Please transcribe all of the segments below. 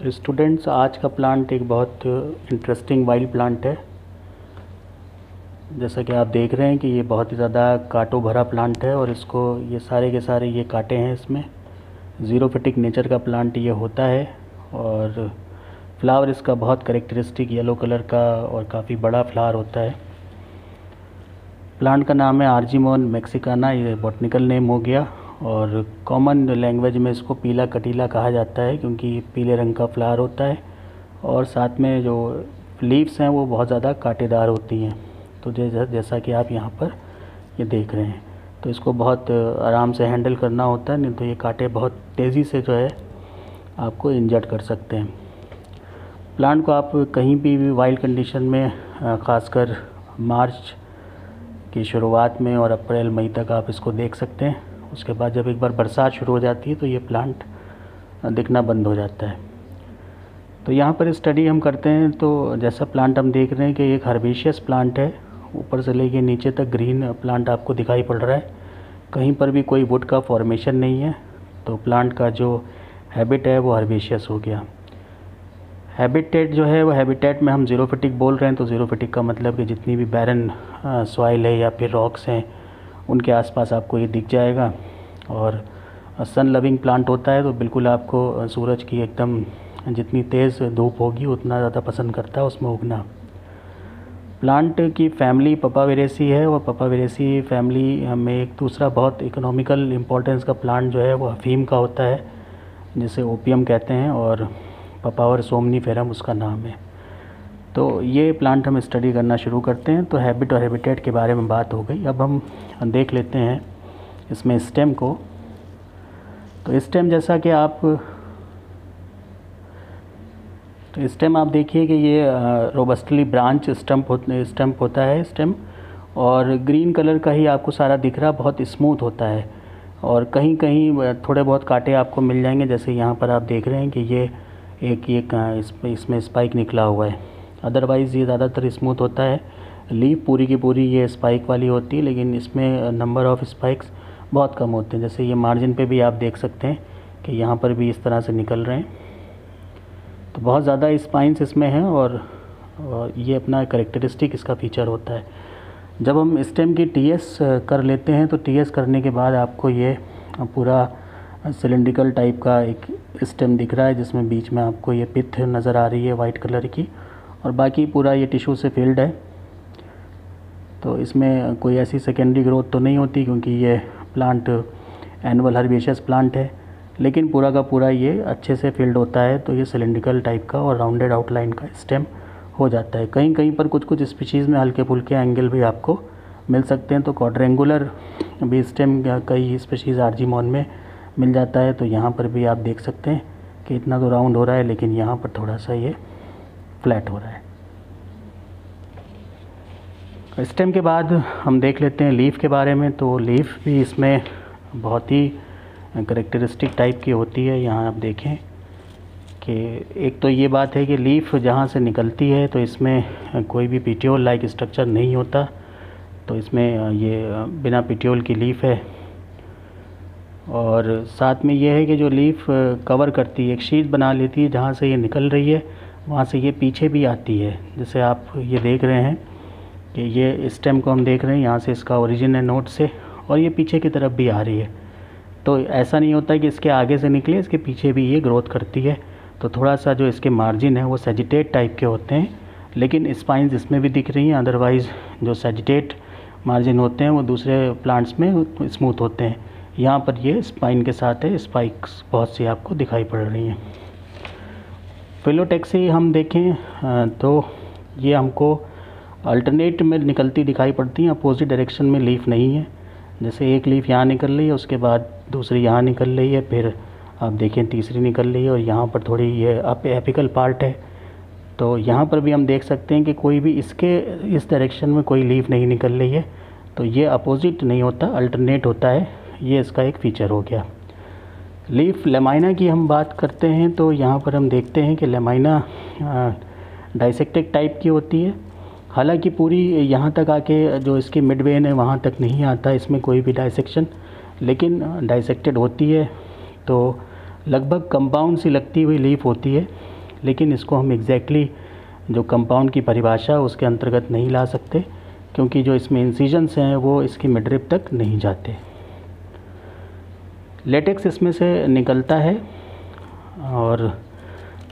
Students आज का plant एक बहुत इंटरेस्टिंग वाइल्ड प्लांट है। जैसा कि आप देख रहे हैं कि ये बहुत ही ज़्यादा कांटों भरा प्लांट है और इसको ये सारे के सारे ये कांटे हैं इसमें। ज़ीरोफिटिक नेचर का प्लांट ये होता है और फ्लावर इसका बहुत करेक्टरिस्टिक येलो कलर का और काफ़ी बड़ा फ्लावर होता है। प्लांट का नाम है आर्जीमोन मैक्सिकाना ये बॉटनिकल नेम हो गया। और कॉमन लैंग्वेज में इसको पीला कटीला कहा जाता है क्योंकि पीले रंग का फ्लावर होता है और साथ में जो लीव्स हैं वो बहुत ज़्यादा कांटेदार होती हैं। तो जैसा कि आप यहाँ पर ये देख रहे हैं। तो इसको बहुत आराम से हैंडल करना होता है, नहीं तो ये कांटे बहुत तेज़ी से जो है आपको इंजर्ड कर सकते हैं। प्लांट को आप कहीं भी वाइल्ड कंडीशन में ख़ासकर मार्च की शुरुआत में और अप्रैल, मई तक आप इसको देख सकते हैं। उसके बाद जब एक बार बरसात शुरू हो जाती है तो ये प्लांट दिखना बंद हो जाता है। तो यहाँ पर स्टडी हम करते हैं तो जैसा प्लांट हम देख रहे हैं कि एक हर्बेशियस प्लांट है, ऊपर से लेके नीचे तक ग्रीन प्लांट आपको दिखाई पड़ रहा है। कहीं पर भी कोई वुड का फॉर्मेशन नहीं है तो प्लांट का जो हैबिट है वो हर्बेशियस हो गया। हैबिटेट जो है, वो हैबिटेट में हम ज़ीरो फिटिक बोल रहे हैं तो ज़ीरो फिटिक का मतलब कि जितनी भी बैरन सॉइल है या फिर रॉक्स हैं, उनके आसपास आपको ये दिख जाएगा। और सन लविंग प्लांट होता है तो बिल्कुल आपको सूरज की एकदम जितनी तेज़ धूप होगी, उतना ज़्यादा पसंद करता है उसमें उगना। प्लांट की फैमिली पपावेरेसी है, और पपावेरेसी फैमिली में एक दूसरा बहुत इकोनॉमिकल इम्पोर्टेंस का प्लांट जो है, वो अफीम का होता है, जिसे ओपियम कहते हैं, और पपावर सोमनी फेरम उसका नाम है। तो ये प्लांट हम स्टडी करना शुरू करते हैं तो हैबिट और हैबिटेट के बारे में बात हो गई। अब हम देख लेते हैं इसमें स्टेम को तो स्टेम जैसा कि आप तो स्टेम आप देखिए कि ये रोबस्टली ब्रांच स्टम्प हो स्टम्प होता है स्टेम, और ग्रीन कलर का ही आपको सारा दिख रहा, बहुत स्मूथ होता है। और कहीं कहीं थोड़े बहुत कांटे आपको मिल जाएँगे, जैसे यहाँ पर आप देख रहे हैं कि ये एक ये इसमें स्पाइक निकला हुआ है। अदरवाइज़ ये ज़्यादातर स्मूथ होता है। लीफ पूरी की पूरी ये स्पाइक वाली होती है, लेकिन इसमें नंबर ऑफ़ स्पाइक्स बहुत कम होते हैं। जैसे ये मार्जिन पे भी आप देख सकते हैं कि यहाँ पर भी इस तरह से निकल रहे हैं। तो बहुत ज़्यादा स्पाइंस इसमें हैं और, ये अपना करेक्टरिस्टिक इसका फ़ीचर होता है। जब हम स्टेम की टीएस कर लेते हैं तो टीएस करने के बाद आपको ये पूरा सिलेंड्रिकल टाइप का एक स्टेम दिख रहा है जिसमें बीच में आपको ये पिथ नज़र आ रही है वाइट कलर की और बाकी पूरा ये टिश्यू से फिल्ड है। तो इसमें कोई ऐसी सेकेंडरी ग्रोथ तो नहीं होती क्योंकि ये प्लांट एनुअल हर्बेशियस प्लांट है। लेकिन पूरा का पूरा ये अच्छे से फिल्ड होता है तो ये सिलेंड्रिकल टाइप का और राउंडेड आउटलाइन का स्टेम हो जाता है। कहीं कहीं पर कुछ कुछ स्पीशीज़ में हल्के फुल्के एंगल भी आपको मिल सकते हैं। तो क्वाड्रेंगुलर भी स्टेम कई स्पीशीज़ आर्जीमोन में मिल जाता है। तो यहाँ पर भी आप देख सकते हैं कि इतना तो राउंड हो रहा है, लेकिन यहाँ पर थोड़ा सा ये फ्लैट हो रहा है। स्टेम के बाद हम देख लेते हैं लीफ के बारे में तो लीफ भी इसमें बहुत ही करेक्टरिस्टिक टाइप की होती है। यहाँ आप देखें कि एक तो ये बात है कि लीफ जहाँ से निकलती है तो इसमें कोई भी पिट्योल लाइक स्ट्रक्चर नहीं होता। तो इसमें ये बिना पिट्योल की लीफ है। और साथ में ये है कि जो लीफ कवर करती है, एक शीट बना लेती है जहाँ से ये निकल रही है, वहाँ से ये पीछे भी आती है। जैसे आप ये देख रहे हैं कि ये स्टेम को हम देख रहे हैं, यहाँ से इसका ओरिजिन है नोट से, और ये पीछे की तरफ़ भी आ रही है। तो ऐसा नहीं होता कि इसके आगे से निकले, इसके पीछे भी ये ग्रोथ करती है। तो थोड़ा सा जो इसके मार्जिन है, वो सेजिटेट टाइप के होते हैं, लेकिन स्पाइंस इसमें भी दिख रही हैं अदरवाइज़ जो सेजिटेट मार्जिन होते हैं, वो दूसरे प्लांट्स में स्मूथ होते हैं। यहाँ पर ये स्पाइन के साथ है स्पाइक्स बहुत सी आपको दिखाई पड़ रही हैं। फिलोटेक्सी हम देखें तो ये हमको अल्टरनेट में निकलती दिखाई पड़ती हैं अपोजिट डायरेक्शन में लीफ नहीं है। जैसे एक लीफ यहाँ निकल रही है, उसके बाद दूसरी यहाँ निकल रही है, फिर आप देखें तीसरी निकल रही है और यहाँ पर थोड़ी ये अप एपिकल पार्ट है। तो यहाँ पर भी हम देख सकते हैं कि कोई भी इसके, इस डायरेक्शन में कोई लीफ नहीं निकल रही है। तो ये अपोजिट नहीं होता अल्टरनेट होता है। ये इसका एक फ़ीचर हो गया। लीफ लेमाइना की हम बात करते हैं तो यहाँ पर हम देखते हैं कि लेमाइना डाइसेक्टेड टाइप की होती है। हालाँकि पूरी यहाँ तक आके जो इसकी मिड वेन है, वहाँ तक नहीं आता इसमें कोई भी डाइसेक्शन लेकिन डाइसेक्टेड होती है तो लगभग कंपाउंड सी लगती हुई लीफ होती है, लेकिन इसको हम एग्जैक्टली जो कंपाउंड की परिभाषा, उसके अंतर्गत नहीं ला सकते, क्योंकि जो इसमें इंसिजन्स हैं, वो इसकी मिड्रिप तक नहीं जाते। लेटेक्स इसमें से निकलता है, और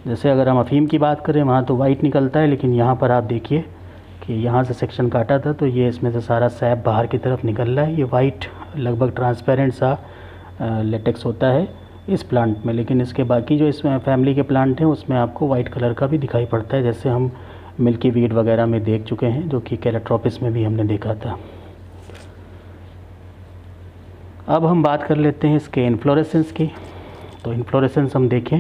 जैसे अगर हम अफ़ीम की बात करें, वहाँ तो वाइट निकलता है, लेकिन यहाँ पर आप देखिए कि यहाँ से सेक्शन काटा था तो ये इसमें से सारा सैप बाहर की तरफ़ निकल रहा है। ये वाइट लगभग ट्रांसपेरेंट सा लेटेक्स होता है इस प्लांट में। लेकिन इसके बाकी जो इसमें फैमिली के प्लांट हैं, उसमें आपको वाइट कलर का भी दिखाई पड़ता है, जैसे हम मिल्की वीड वगैरह में देख चुके हैं, जो कि कैलेट्रोपिस में भी हमने देखा था। अब हम बात कर लेते हैं इसके इन्फ्लोरेसेंस की। तो इन्फ्लोरेसेंस हम देखें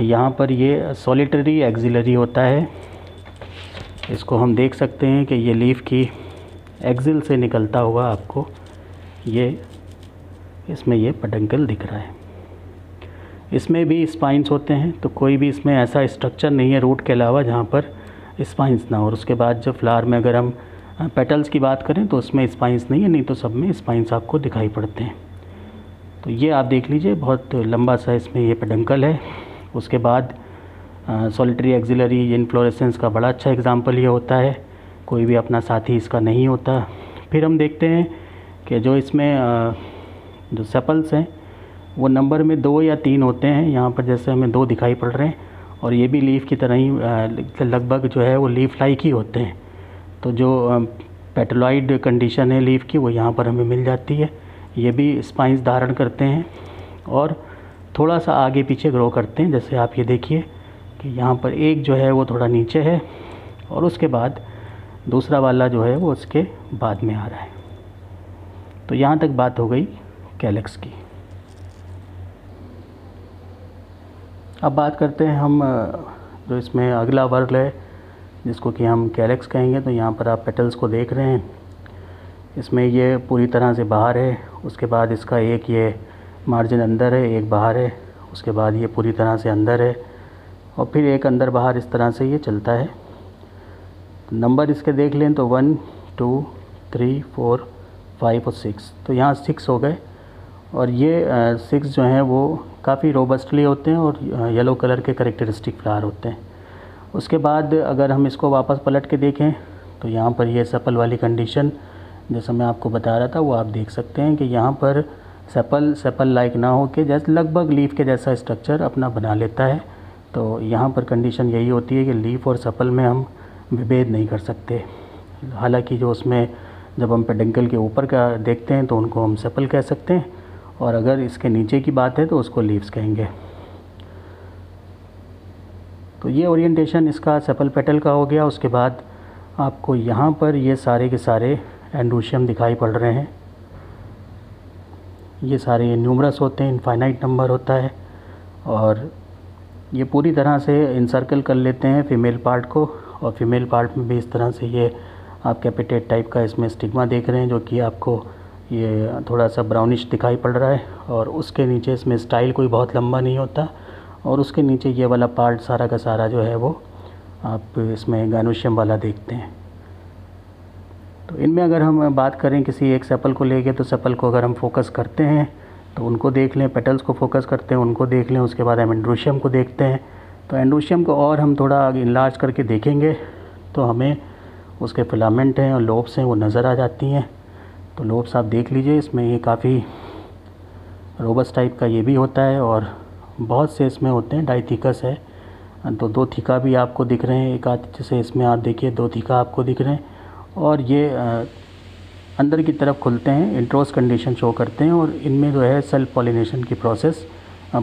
यहाँ पर ये सॉलिटरी एक्जिलरी होता है। इसको हम देख सकते हैं कि ये लीफ की एक्सिल से निकलता हुआ आपको ये, इसमें ये पटंकल दिख रहा है। इसमें भी स्पाइंस होते हैं तो कोई भी इसमें ऐसा स्ट्रक्चर नहीं है रूट के अलावा जहाँ पर स्पाइंस ना हो। और उसके बाद जब फ्लावर में अगर हम पेटल्स की बात करें तो उसमें स्पाइंस नहीं है, नहीं तो सब में स्पाइंस आपको दिखाई पड़ते हैं। तो ये आप देख लीजिए, बहुत लंबा सा इसमें ये पेडंकल है। उसके बाद सॉलिटरी एक्सिलरी इनफ्लोरेसेंस का बड़ा अच्छा एग्जांपल ये होता है। कोई भी अपना साथी इसका नहीं होता। फिर हम देखते हैं कि जो इसमें जो सेपल्स हैं, वो नंबर में दो या तीन होते हैं। यहाँ पर जैसे हमें दो दिखाई पड़ रहे हैं और ये भी लीफ की तरह ही लगभग जो है वो लीफ लाइक ही होते हैं। तो जो पेटलॉइड कंडीशन है लीफ की, वो यहाँ पर हमें मिल जाती है। ये भी स्पाइंस धारण करते हैं और थोड़ा सा आगे पीछे ग्रो करते हैं, जैसे आप ये देखिए। यहाँ पर एक जो है वो थोड़ा नीचे है और उसके बाद दूसरा वाला जो है वो उसके बाद में आ रहा है। तो यहाँ तक बात हो गई कैलेक्स की। अब बात करते हैं हम जो इसमें अगला वर्ग है, जिसको कि हम कैलेक्स कहेंगे तो यहाँ पर आप पेटल्स को देख रहे हैं। इसमें ये पूरी तरह से बाहर है, उसके बाद इसका एक ये मार्जिन अंदर है, एक बाहर है, उसके बाद ये पूरी तरह से अंदर है। और फिर एक अंदर बाहर इस तरह से ये चलता है। नंबर इसके देख लें तो one, two, three, four, five और सिक्स। तो यहाँ सिक्स हो गए। और ये सिक्स जो हैं वो काफ़ी रोबस्टली होते हैं और येलो कलर के करेक्टरिस्टिक फ्लावर होते हैं। उसके बाद अगर हम इसको वापस पलट के देखें तो यहाँ पर ये सपल वाली कंडीशन, जैसा मैं आपको बता रहा था, वो आप देख सकते हैं कि यहाँ पर सेपल सेपल लाइक ना हो के जैसे, लगभग लीफ के जैसा स्ट्रक्चर अपना बना लेता है। तो यहाँ पर कंडीशन यही होती है कि लीफ और सेपल में हम विभेद नहीं कर सकते। हालाँकि जो उसमें जब हम पेडंकल के ऊपर का देखते हैं तो उनको हम सेपल कह सकते हैं। और अगर इसके नीचे की बात है तो उसको लीव्स कहेंगे। तो ये ओरिएंटेशन इसका सेपल पेटल का हो गया। उसके बाद आपको यहाँ पर ये सारे के सारे एंडोशियम दिखाई पड़ रहे हैं। ये सारे न्यूमरस होते हैं इनफाइनाइट नंबर होता है। और ये पूरी तरह से इंसर्कल कर लेते हैं फीमेल पार्ट को और फीमेल पार्ट में भी इस तरह से ये आप कैपिटेट टाइप का इसमें स्टिग्मा देख रहे हैं जो कि आपको ये थोड़ा सा ब्राउनिश दिखाई पड़ रहा है और उसके नीचे इसमें स्टाइल कोई बहुत लंबा नहीं होता और उसके नीचे ये वाला पार्ट सारा का सारा जो है वो आप इसमें गानोशियम वाला देखते हैं। तो इनमें अगर हम बात करें किसी एक सेपल को लेके तो सेपल को अगर हम फोकस करते हैं तो उनको देख लें पेटल्स को फोकस करते हैं, उनको देख लें, उसके बाद हम एंड्रोशियम को देखते हैं। तो एंड्रोशियम को और हम थोड़ा इलाज करके देखेंगे तो हमें उसके फिलामेंट हैं और लोब्स हैं, वो नज़र आ जाती हैं। तो लोब्स आप देख लीजिए, इसमें ये काफ़ी रोबस टाइप का ये भी होता है और बहुत से इसमें होते हैं डाइथिकस है। तो दो थीका भी आपको दिख रहे हैं, एक आध जैसे इसमें आप देखिए, दो थीका आपको दिख रहे हैं। और ये अंदर की तरफ़ खुलते हैं इंट्रोस कंडीशन शो करते हैं और इनमें जो है सेल्फ पॉलिनेशन की प्रोसेस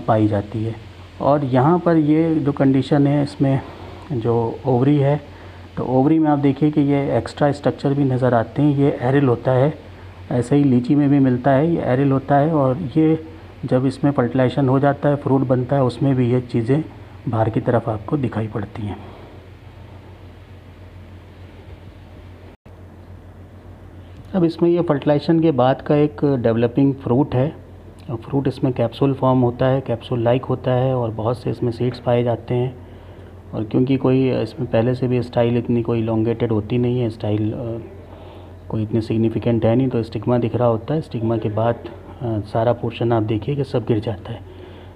पाई जाती है। और यहाँ पर ये जो कंडीशन है, इसमें जो ओवरी है तो ओवरी में आप देखिए कि ये एक्स्ट्रा स्ट्रक्चर भी नज़र आते हैं। ये एरिल होता है, ऐसे ही लीची में भी मिलता है, ये एरिल होता है और ये जब इसमें फर्टिलाइजेशन हो जाता है फ्रूट बनता है, उसमें भी ये चीज़ें बाहर की तरफ़ आपको दिखाई पड़ती हैं। अब इसमें ये फर्टिलाइजेशन के बाद का एक डेवलपिंग फ्रूट है। फ्रूट इसमें कैप्सूल फॉर्म होता है कैप्सूल लाइक होता है और बहुत से इसमें सीड्स पाए जाते हैं। और क्योंकि कोई इसमें पहले से भी स्टाइल इतनी कोई लॉन्गेटेड होती नहीं है स्टाइल कोई इतनी सिग्निफिकेंट है नहीं तो स्टिग्मा दिख रहा होता है। स्टिग्मा के बाद सारा पोर्शन आप देखिए कि सब गिर जाता है।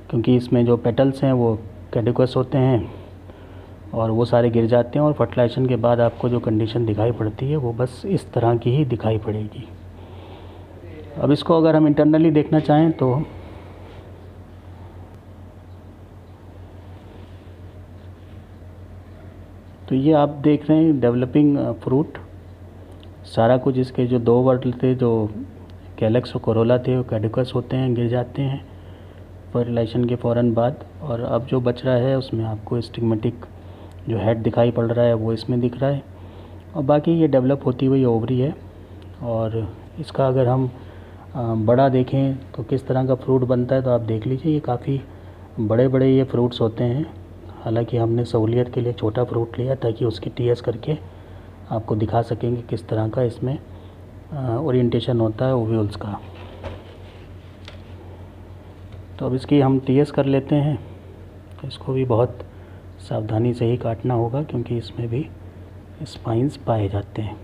क्योंकि इसमें जो पेटल्स हैं वो कैडिकस होते हैं और वो सारे गिर जाते हैं और फर्टिलाइजेशन के बाद आपको जो कंडीशन दिखाई पड़ती है, वो बस इस तरह की ही दिखाई पड़ेगी। अब इसको अगर हम इंटरनली देखना चाहें तो तो ये आप देख रहे हैं डेवलपिंग फ्रूट सारा कुछ इसके जो दो वर्ड थे, जो कैलेक्स और कोरोला थे, वो कैडिकस होते हैं, गिर जाते हैं फर्टिलाइजेशन के फ़ौर बाद। और अब जो बच रहा है, उसमें आपको स्टिगमेटिक जो हेड दिखाई पड़ रहा है, वो इसमें दिख रहा है। और बाकी ये डेवलप होती हुई ओवरी है। और इसका अगर हम बड़ा देखें तो किस तरह का फ्रूट बनता है तो आप देख लीजिए, ये काफ़ी बड़े बड़े ये फ्रूट्स होते हैं। हालाँकि हमने सहूलियत के लिए छोटा फ्रूट लिया, ताकि उसकी टीएस करके आपको दिखा सकेंगे किस तरह का इसमें ओरिएंटेशन होता है ओव्यूल्स का। तो अब इसकी हम टीएस कर लेते हैं। इसको भी बहुत सावधानी से ही काटना होगा क्योंकि इसमें भी स्पाइंस पाए जाते हैं।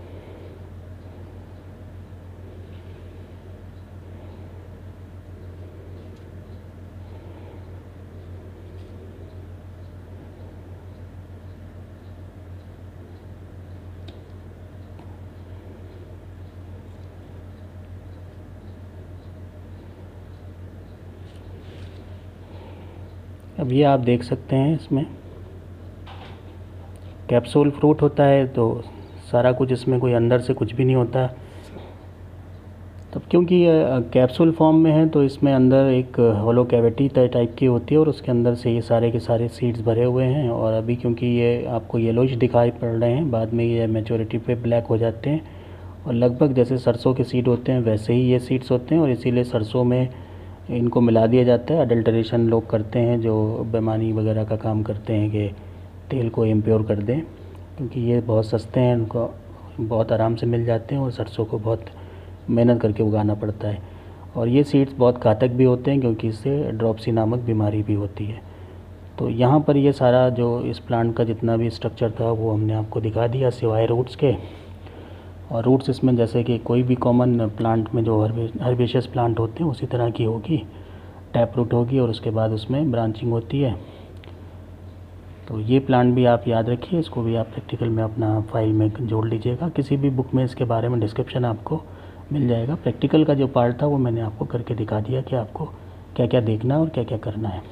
अब ये आप देख सकते हैं इसमें। कैप्सूल फ्रूट होता है तो सारा कुछ इसमें कोई अंदर से कुछ भी नहीं होता। तब क्योंकि ये कैप्सूल फॉर्म में है तो इसमें अंदर एक होलो कैविटी टाइप की होती है और उसके अंदर से ये सारे के सारे सीड्स भरे हुए हैं। और अभी क्योंकि ये आपको येलोइश दिखाई पड़ रहे हैं, बाद में ये मेचोरिटी पे ब्लैक हो जाते हैं। और लगभग जैसे सरसों के सीड होते हैं, वैसे ही ये सीड्स होते हैं और इसीलिए सरसों में इनको मिला दिया जाता है। अडल्ट्रेशन लोग करते हैं, जो बेमानी वगैरह का काम करते हैं कि तेल को इम्प्योर कर दें, क्योंकि ये बहुत सस्ते हैं, इनको बहुत आराम से मिल जाते हैं और सरसों को बहुत मेहनत करके उगाना पड़ता है। और ये सीड्स बहुत घातक भी होते हैं, क्योंकि इससे ड्रॉपसी नामक बीमारी भी होती है। तो यहाँ पर ये सारा जो इस प्लांट का जितना भी स्ट्रक्चर था, वो हमने आपको दिखा दिया सिवाय रूट्स के। और रूट्स इसमें जैसे कि कोई भी कॉमन प्लांट में जो हर्बेशियस प्लांट होते हैं, उसी तरह की होगी। टैप रूट होगी और उसके बाद उसमें ब्रांचिंग होती है। तो ये प्लान भी आप याद रखिए, इसको भी आप प्रैक्टिकल में अपना फ़ाइल में जोड़ लीजिएगा। किसी भी बुक में इसके बारे में डिस्क्रिप्शन आपको मिल जाएगा। प्रैक्टिकल का जो पार्ट था, वो मैंने आपको करके दिखा दिया कि आपको क्या क्या देखना है और क्या क्या करना है।